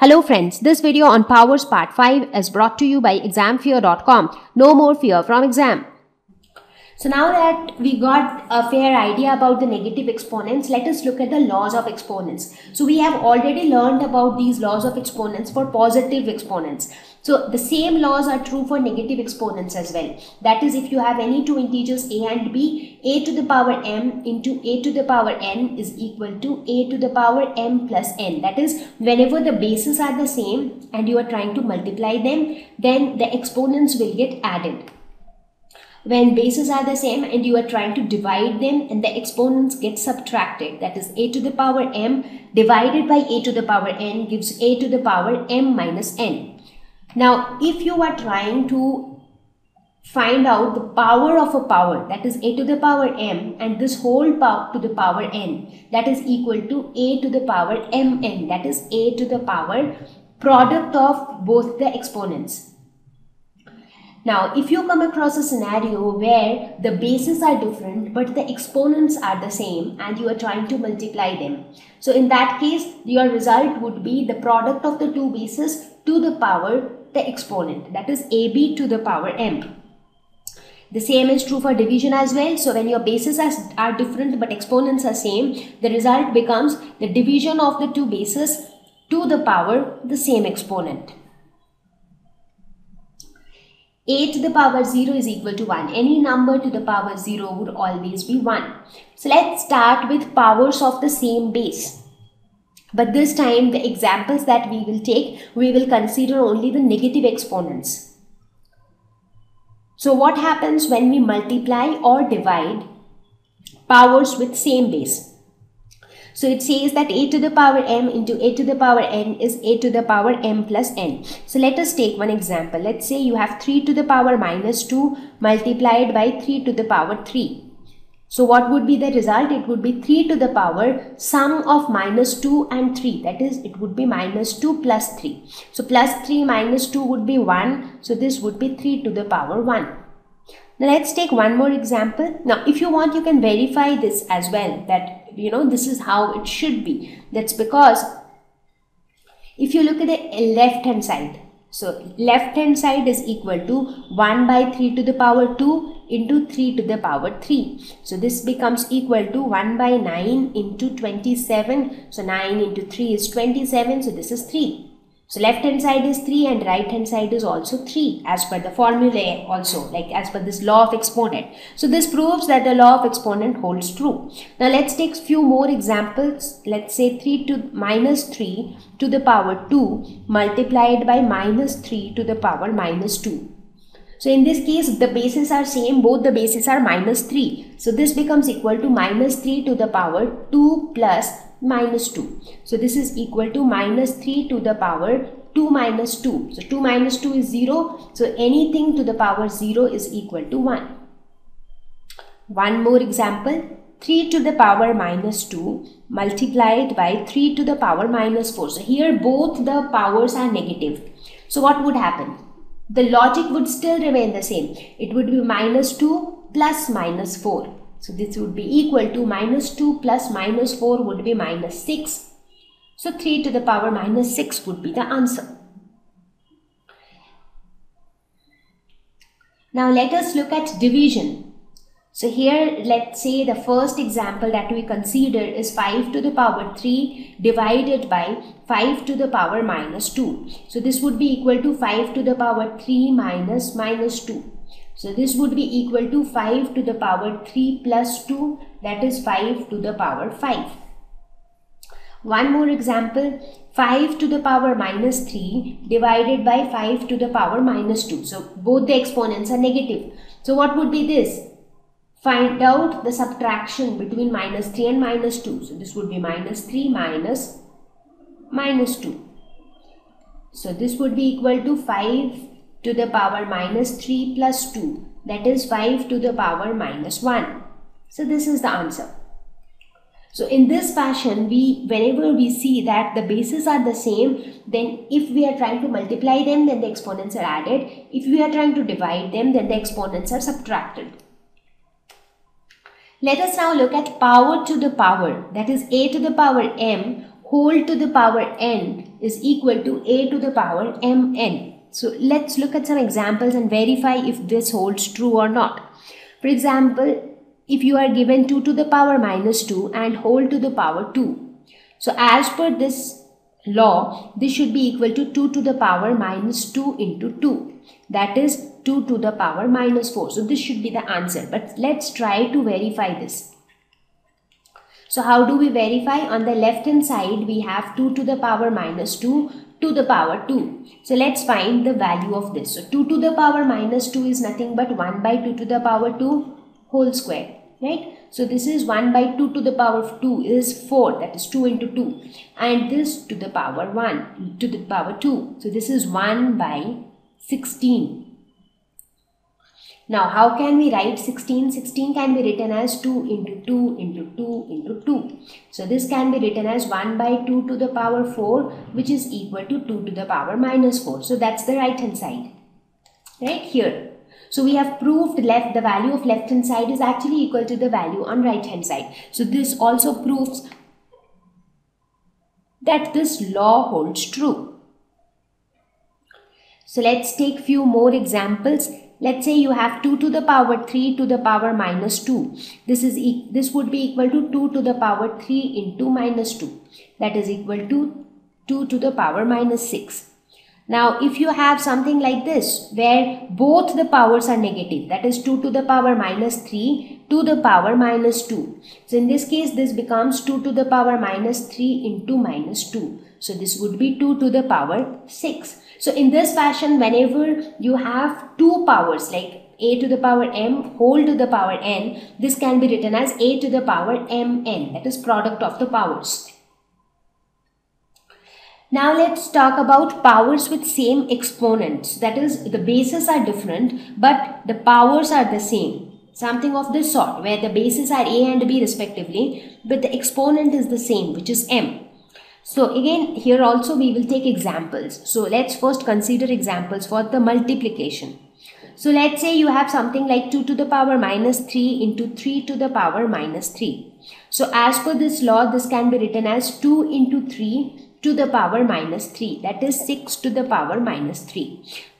Hello friends, this video on powers part 5 is brought to you by examfear.com. No more fear from exam. So now that we got a fair idea about the negative exponents, let us look at the laws of exponents. So we have already learned about these laws of exponents for positive exponents. So the same laws are true for negative exponents as well. That is if you have any two integers a and b, a to the power m into a to the power n is equal to a to the power m plus n. That is whenever the bases are the same and you are trying to multiply them, then the exponents will get added when bases are the same and you are trying to divide them and the exponents get subtracted that is a to the power m divided by a to the power n gives a to the power m minus n. Now if you are trying to find out the power of a power that is a to the power m and this whole power to the power n that is equal to a to the power mn that is a to the power product of both the exponents now, if you come across a scenario where the bases are different but the exponents are the same and you are trying to multiply them. So in that case, your result would be the product of the two bases to the power the exponent that is AB to the power M. The same is true for division as well. So when your bases are, are different but exponents are same, the result becomes the division of the two bases to the power the same exponent a to the power 0 is equal to 1. Any number to the power 0 would always be 1. So let's start with powers of the same base. But this time the examples that we will take, we will consider only the negative exponents. So what happens when we multiply or divide powers with same base? So it says that a to the power m into a to the power n is a to the power m plus n. So let us take one example. Let's say you have 3 to the power minus 2 multiplied by 3 to the power 3. So what would be the result? It would be 3 to the power sum of minus 2 and 3. That is, it would be minus 2 plus 3. So plus 3 minus 2 would be 1. So this would be 3 to the power 1. Now let's take one more example. Now if you want you can verify this as well that you know this is how it should be. That's because if you look at the left hand side. So left hand side is equal to 1 by 3 to the power 2 into 3 to the power 3. So this becomes equal to 1 by 9 into 27. So 9 into 3 is 27. So this is 3. So left hand side is 3 and right hand side is also 3 as per the formula also like as per this law of exponent. So this proves that the law of exponent holds true. Now let's take few more examples. Let's say 3 to minus 3 to the power 2 multiplied by minus 3 to the power minus 2. So in this case the bases are same both the bases are minus 3. So this becomes equal to minus 3 to the power 2 plus minus 2. So this is equal to minus 3 to the power 2 minus 2. So 2 minus 2 is 0. So anything to the power 0 is equal to 1. One more example. 3 to the power minus 2 multiplied by 3 to the power minus 4. So here both the powers are negative. So what would happen? The logic would still remain the same. It would be minus 2 plus minus 4. So this would be equal to minus 2 plus minus 4 would be minus 6. So 3 to the power minus 6 would be the answer. Now let us look at division. So here let's say the first example that we consider is 5 to the power 3 divided by 5 to the power minus 2. So this would be equal to 5 to the power 3 minus minus 2. So this would be equal to 5 to the power 3 plus 2 that is 5 to the power 5. One more example 5 to the power minus 3 divided by 5 to the power minus 2. So both the exponents are negative. So what would be this? Find out the subtraction between minus 3 and minus 2. So this would be minus 3 minus minus 2. So this would be equal to 5 to the power minus 3 plus 2 that is 5 to the power minus 1. So this is the answer. So in this fashion, we whenever we see that the bases are the same, then if we are trying to multiply them, then the exponents are added. If we are trying to divide them, then the exponents are subtracted. Let us now look at power to the power, that is a to the power m whole to the power n is equal to a to the power mn. So let's look at some examples and verify if this holds true or not. For example, if you are given 2 to the power minus 2 and whole to the power 2. So as per this law, this should be equal to 2 to the power minus 2 into 2. That is 2 to the power minus 4. So this should be the answer. But let's try to verify this. So how do we verify? On the left hand side, we have 2 to the power minus 2 to the power 2. So let's find the value of this. So 2 to the power minus 2 is nothing but 1 by 2 to the power 2 whole square right so this is 1 by 2 to the power of 2 is 4 that is 2 into 2 and this to the power 1 to the power 2 so this is 1 by 16 now how can we write 16 16 can be written as 2 into 2 into 2 into 2 so this can be written as 1 by 2 to the power 4 which is equal to 2 to the power minus 4 so that's the right hand side. Right here so we have proved left the value of left hand side is actually equal to the value on right hand side. So this also proves that this law holds true. So let's take few more examples. Let's say you have 2 to the power 3 to the power minus 2. This is e this would be equal to 2 to the power 3 into minus 2. That is equal to 2 to the power minus 6. Now, if you have something like this, where both the powers are negative, that is 2 to the power minus 3 to the power minus 2. So, in this case, this becomes 2 to the power minus 3 into minus 2. So, this would be 2 to the power 6. So, in this fashion, whenever you have two powers like a to the power m whole to the power n, this can be written as a to the power mn, that is product of the powers. Now let's talk about powers with same exponents. That is, the bases are different, but the powers are the same. Something of this sort, where the bases are a and b respectively, but the exponent is the same, which is m. So again, here also we will take examples. So let's first consider examples for the multiplication. So let's say you have something like 2 to the power minus 3 into 3 to the power minus 3. So as per this law, this can be written as 2 into 3 to the power minus 3 that is 6 to the power minus 3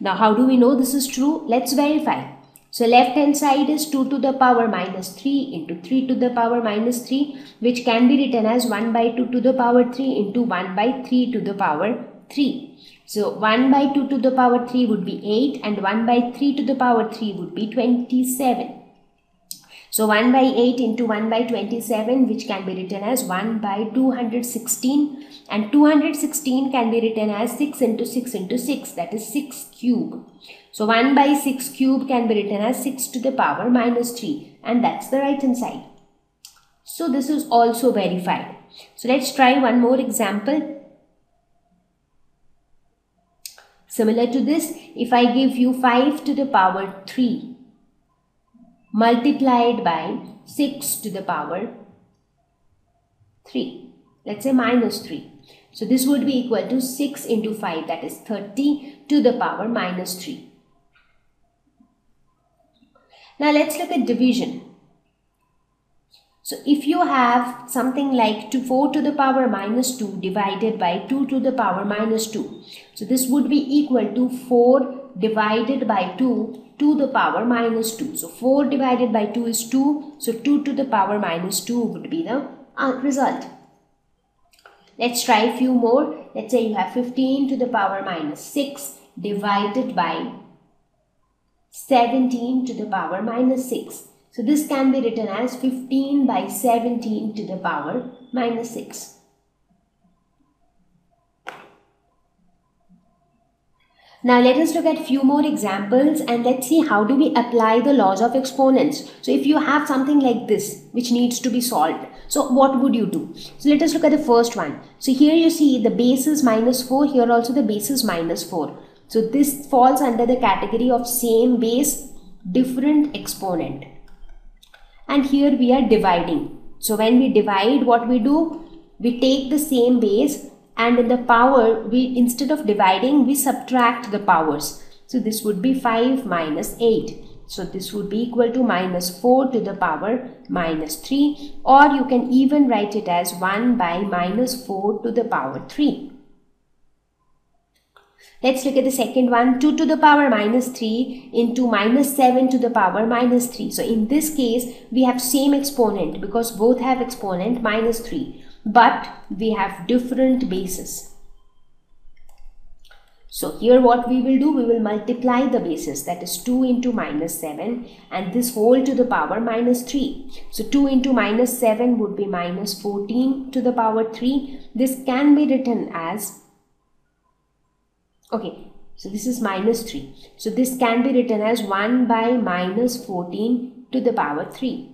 now how do we know this is true? Let's verify. So left hand side is 2 to the power minus 3 into 3 to the power minus 3 which can be written as 1 by 2 to the power 3 into 1 by 3 to the power 3 so 1 by 2 to the power 3 would be 8 and 1 by 3 to the power 3 would be 27 so 1 by 8 into 1 by 27 which can be written as 1 by 216 and 216 can be written as 6 into 6 into 6 that is 6 cube. So 1 by 6 cube can be written as 6 to the power minus 3 and that's the right hand side. So this is also verified. So let's try one more example. Similar to this, if I give you 5 to the power 3 multiplied by 6 to the power 3. Let's say minus 3. So this would be equal to 6 into 5 that is 30 to the power minus 3. Now let's look at division. So if you have something like 2, 4 to the power minus 2 divided by 2 to the power minus 2. So this would be equal to 4 divided by 2 to the power minus 2. So 4 divided by 2 is 2. So 2 to the power minus 2 would be the uh, result. Let's try a few more. Let's say you have 15 to the power minus 6 divided by 17 to the power minus 6. So this can be written as 15 by 17 to the power minus 6. Now let us look at few more examples and let's see how do we apply the laws of exponents. So if you have something like this which needs to be solved, so what would you do? So let us look at the first one. So here you see the base is minus 4, here also the base is minus 4. So this falls under the category of same base, different exponent. And here we are dividing. So when we divide what we do, we take the same base and in the power we instead of dividing we subtract the powers. So this would be 5 minus 8 so this would be equal to minus 4 to the power minus 3 or you can even write it as 1 by minus 4 to the power 3 Let's look at the second one. 2 to the power minus 3 into minus 7 to the power minus 3. So in this case we have same exponent because both have exponent minus 3 but we have different bases. So here what we will do, we will multiply the bases that is 2 into minus 7 and this whole to the power minus 3. So 2 into minus 7 would be minus 14 to the power 3. This can be written as, okay, so this is minus 3. So this can be written as 1 by minus 14 to the power 3.